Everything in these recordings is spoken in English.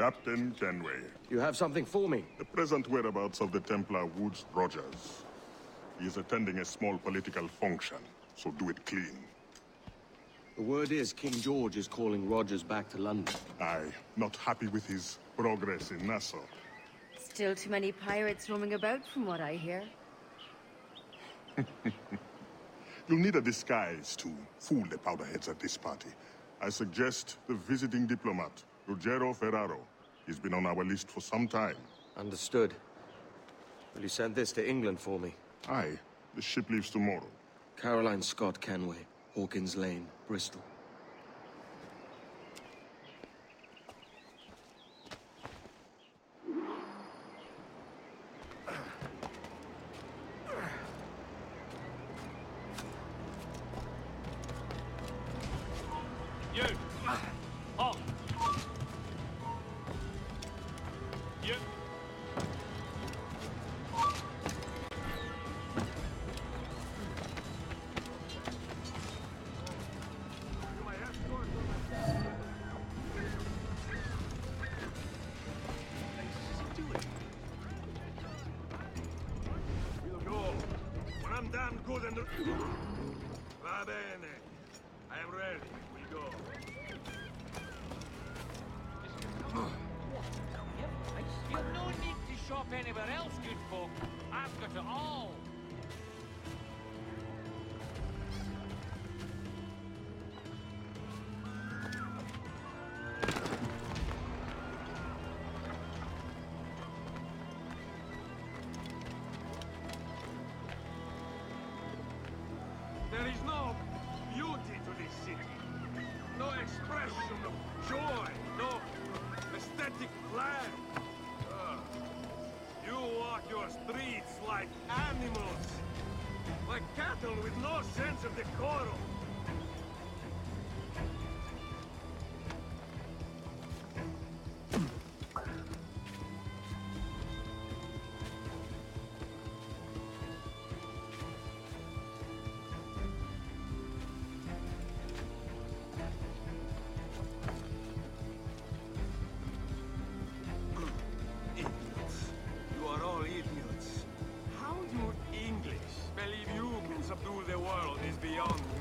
Captain Kenway. You have something for me? The present whereabouts of the Templar Woodes Rogers. He is attending a small political function, so do it clean. The word is King George is calling Rogers back to London. Aye, not happy with his progress in Nassau. Still too many pirates roaming about from what I hear. You'll need a disguise to fool the powderheads at this party. I suggest the visiting diplomat, Ruggiero Ferraro. He's been on our list for some time. Understood. Will you send this to England for me? Aye, the ship leaves tomorrow. Caroline Scott Kenway, Hawkins Lane, Bristol. You! Va bene. I am ready. We go. You've no need to shop anywhere else, good folk. I've got it all. There is no beauty to this city. No expression of joy. No aesthetic plan. Ah. you walk your streets like animals. Like cattle with no sense of decorum. Beyond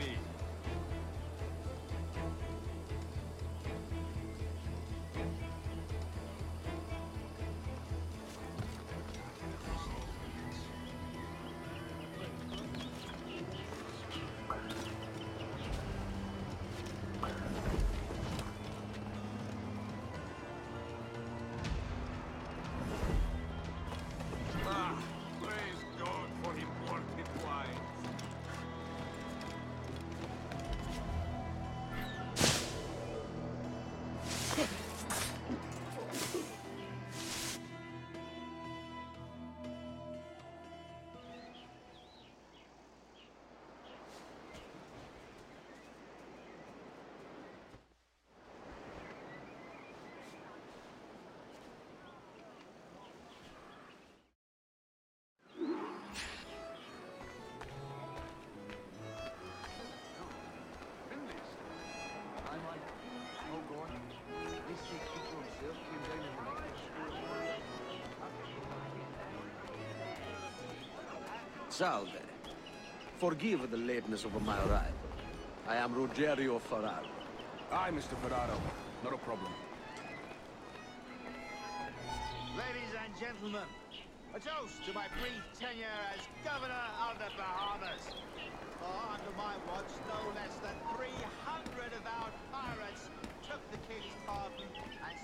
Salve. Forgive the lateness of my arrival. I am Ruggiero Ferraro. Aye, Mr. Ferraro. Not a problem. Ladies and gentlemen, a toast to my brief tenure as Governor of the Bahamas. For under my watch, no less than 300 of our pirates took the king's pardon and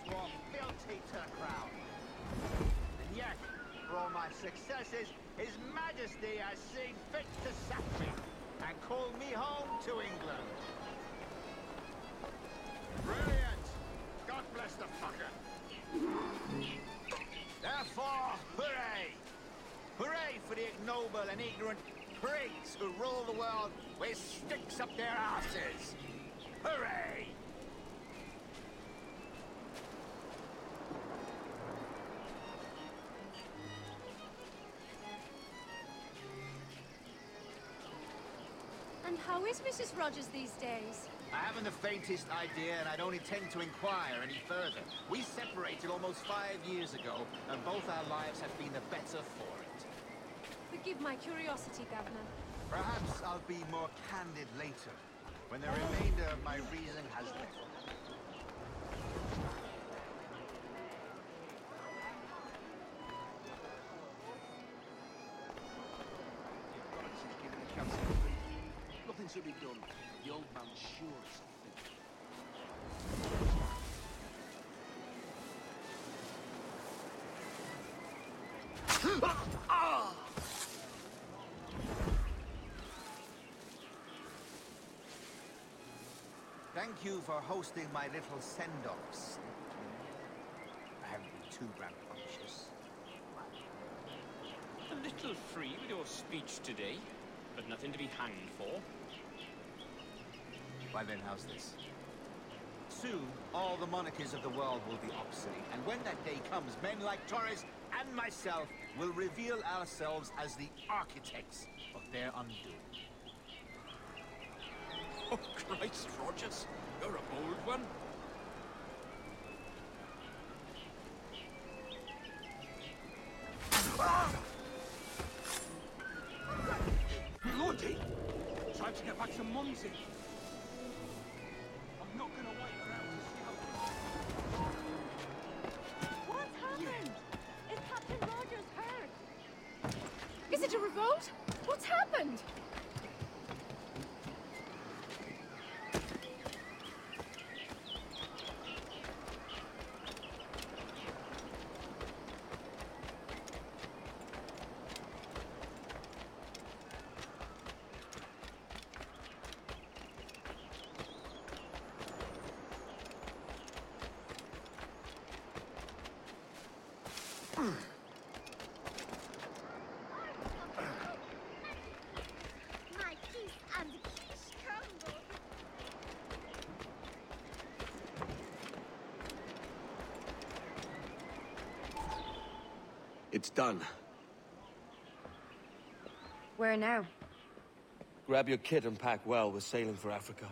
successes, His Majesty has seen fit to sack me and call me home to England. Brilliant! God bless the fucker! Therefore, hooray! Hooray for the ignoble and ignorant prigs who rule the world with sticks up their asses! Hooray! How is Mrs. Rogers these days? I haven't the faintest idea, and I don't intend to inquire any further. We separated almost five years ago, and both our lives have been the better for it. Forgive my curiosity, Governor. Perhaps I'll be more candid later, when the remainder of my Nothing should be done. The old man's sure of something. Thank you for hosting my little send-offs. I haven't been too rambunctious. A little free with your speech today, but nothing to be hanged for. Why then, how's this? Soon, all the monarchies of the world will be obsolete, and when that day comes, men like Torres and myself will reveal ourselves as the architects of their undoing. Oh, Christ, Rogers, you're a bold one. Ah! Bloody! Eh? Time to get back to mumsy. What's happened? My kiss and kiss crumble. It's done. Where now? Grab your kit and pack well. We're sailing for Africa.